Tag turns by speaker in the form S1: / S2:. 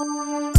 S1: Música